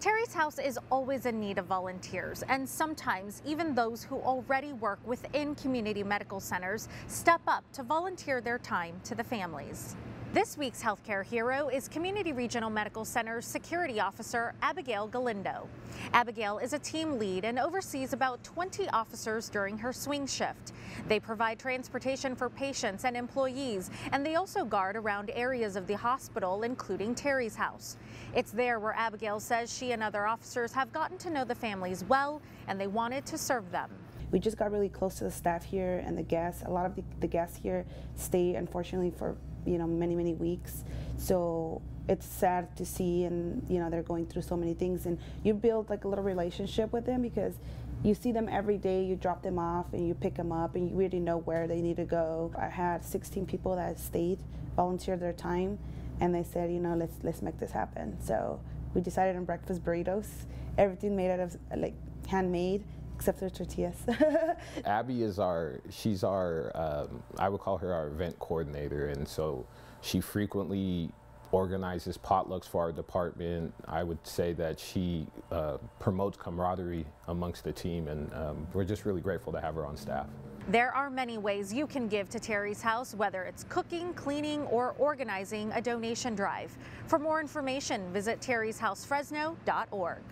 Terry's House is always in need of volunteers, and sometimes even those who already work within community medical centers step up to volunteer their time to the families. This week's healthcare hero is Community Regional Medical Center's security officer, Abigail Galindo. Abigail is a team lead and oversees about 20 officers during her swing shift. They provide transportation for patients and employees, and they also guard around areas of the hospital, including Terry's house. It's there where Abigail says she and other officers have gotten to know the families well, and they wanted to serve them. We just got really close to the staff here and the guests. A lot of the, the guests here stay, unfortunately, for you know many many weeks. So it's sad to see, and you know they're going through so many things, and you build like a little relationship with them because you see them every day. You drop them off and you pick them up, and you really know where they need to go. I had 16 people that stayed, volunteered their time, and they said, you know, let's let's make this happen. So we decided on breakfast burritos, everything made out of like handmade except for tortillas. Abby is our, she's our, um, I would call her our event coordinator, and so she frequently organizes potlucks for our department. I would say that she uh, promotes camaraderie amongst the team, and um, we're just really grateful to have her on staff. There are many ways you can give to Terry's House, whether it's cooking, cleaning, or organizing a donation drive. For more information, visit terryshousefresno.org.